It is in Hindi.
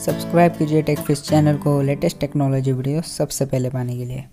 सब्सक्राइब कीजिए टेक फ़िश चैनल को लेटेस्ट टेक्नोलॉजी वीडियो सबसे पहले पाने के लिए।